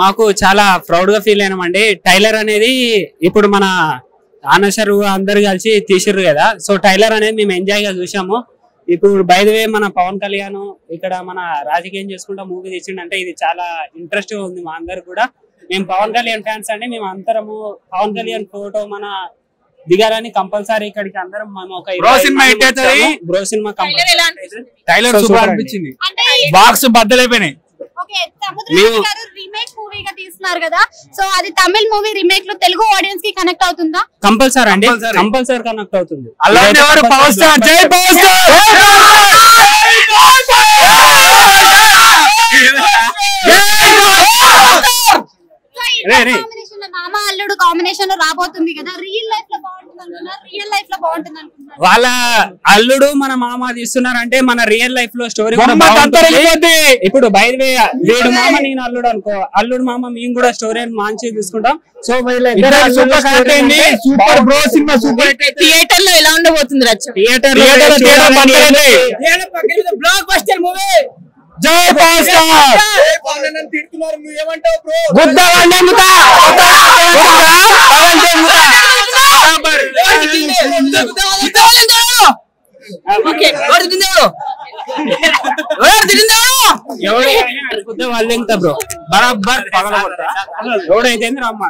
మాకు చాలా ప్రౌడ్గా ఫీల్ అయినామండి. టైలర్ అనేది ఇప్పుడు మన ఆనసరు అందరు కలిసి తీసిర్రు కదా సో టైలర్ అనేది మేము ఎంజాయ్గా చూసాము. ఇప్పుడు బై ద వే మన పవన్ కళ్యాణ్ ఇక్కడ మన రాజకీయం చేసుకుంటా మూవీ తీసిండంటే ఇది చాలా ఇంట్రెస్ట్ ఉంది మా అందరు కూడా. మేము పవన్ కళ్యాణ్ ఫ్యాన్స్ అండి మేము అందరము పవన్ కళ్యాణ్ ఫోటో మన దిగాలని కంపల్సరీ ఇక్కడికి అందరం మనం ఒక Bro సినిమా hit అవుతది. Bro cinema? టైలర్ సూపర్ అనిపించింది. బాక్స్ బద్దలైపోయినాయి ఓకే సముద్ర మేము- గారు రీమేక్ మూవీగా తీస్తున్నారు కదా. సో అది తమిళ్ మూవీ రీమేక్లో తెలుగు ఆడియన్స్కి కనెక్ట్ అవుతుందా? కంపల్సరీ అండి. కంపల్సరీ. కనెక్ట్ అవుతుంది. అలా ఇదైతే ఎవరు? పవర్ compulsory స్టార్ జై పవర్ సో రే, రే. కాంబినేషన్లో మామ అల్లుడు కాంబినేషన్లో రాబోతుంది కదా. రియల్ లైఫ్లో బాగుంటుంది అనుకున్నారు రియల్ లైఫ్లో బాగుంటుంది అనుకున్నారు వాళ్ళ అల్లుడు మన మామ తీస్తున్నారంటే మన రియల్ లైఫ్లో స్టోరీ. ఇప్పుడు బయట వీడు మామ నేను అల్లుడు అనుకో. అల్లుడు మామ మేము కూడా స్టోరీ మంచిగా తీసుకుంటాం. So super Bro cinema super థియేటర్లో ఎలా ఉండబోతుంది రచ్చ థియేటర్ బ్లాక్ బస్టర్ మూవీ జై గుద్ద ఎవడైతే రమ్మా